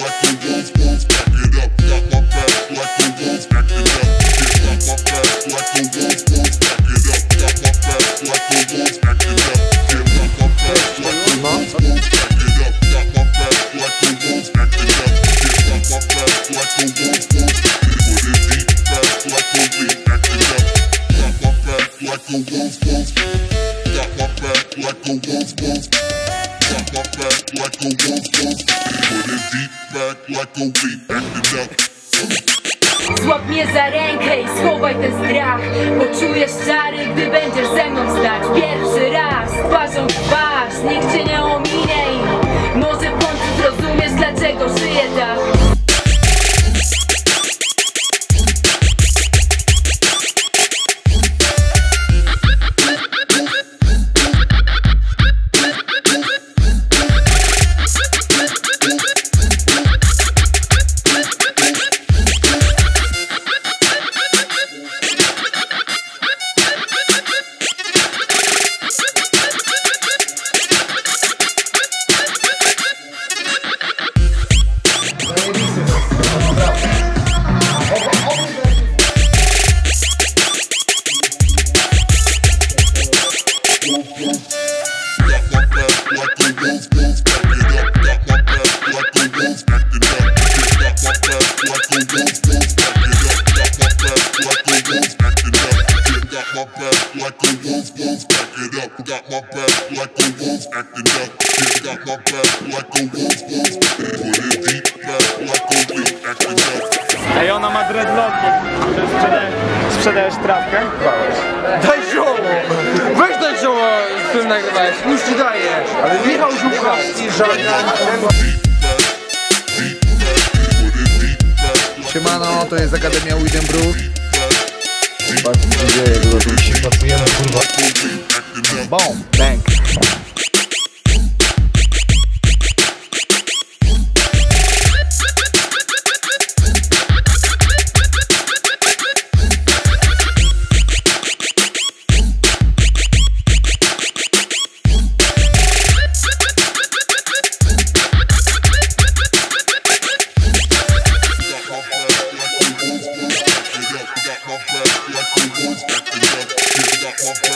what like a wolf, wolf. Got my back like a wolf, wolf. Got my back like a wolf, wolf. Put deep back like a up. Złap mnie za rękę i schowaj ten strach Poczujesz czary, gdy będziesz ze mną stać Pierwszy raz, twarzą w twarz Nikt cię nie like a Got my back like a wolf acting up. Yeah, got my back like a wolf, wolf. Put it deep back like a wolf acting up. Ej, ona ma dreadlocki. To sprzedajesz, sprzedajesz trawkę? Daj zioło! Weź daj zioło, z którym nagrywałeś. Już ci daję. Ale Michał Żukowski, żaden. Siemano, to jest Akademia Widenbrook. Boom, bang. Up.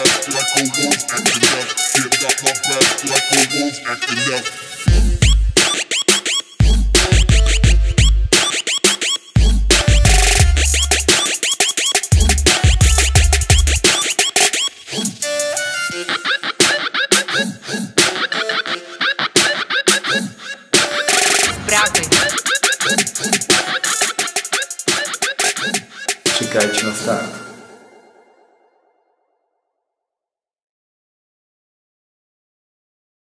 Czekajcie na start.